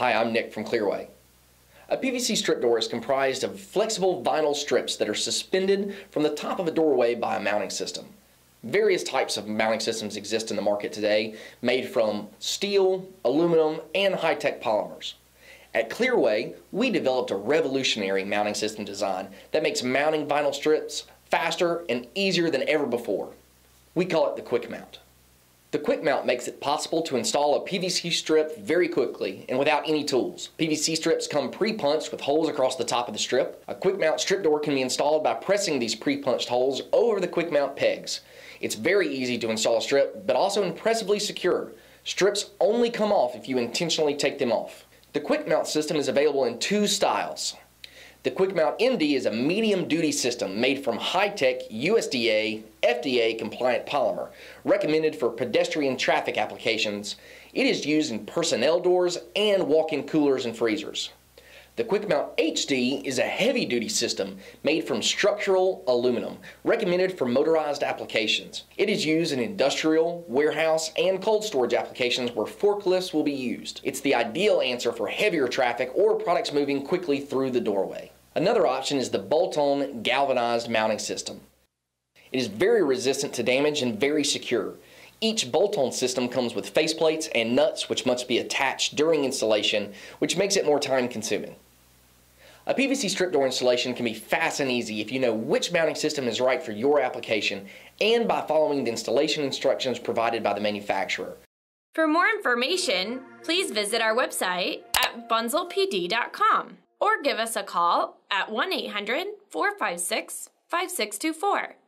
Hi, I'm Nick from Clearway. A PVC strip door is comprised of flexible vinyl strips that are suspended from the top of a doorway by a mounting system. Various types of mounting systems exist in the market today, made from steel, aluminum, and high-tech polymers. At Clearway, we developed a revolutionary mounting system design that makes mounting vinyl strips faster and easier than ever before. We call it the Quick Mount. The quick mount makes it possible to install a PVC strip very quickly and without any tools. PVC strips come pre-punched with holes across the top of the strip. A quick mount strip door can be installed by pressing these pre-punched holes over the quick mount pegs. It's very easy to install a strip, but also impressively secure. Strips only come off if you intentionally take them off. The quick mount system is available in two styles. The QuickMount MD is a medium duty system made from high-tech USDA, FDA compliant polymer, recommended for pedestrian traffic applications. It is used in personnel doors and walk-in coolers and freezers. The QuickMount HD is a heavy-duty system made from structural aluminum, recommended for motorized applications. It is used in industrial, warehouse, and cold storage applications where forklifts will be used. It's the ideal answer for heavier traffic or products moving quickly through the doorway. Another option is the bolt-on galvanized mounting system. It is very resistant to damage and very secure. Each bolt-on system comes with faceplates and nuts which must be attached during installation, which makes it more time consuming. A PVC strip door installation can be fast and easy if you know which mounting system is right for your application and by following the installation instructions provided by the manufacturer. For more information, please visit our website at bunzlpd.com or give us a call at 1 800 456 5624.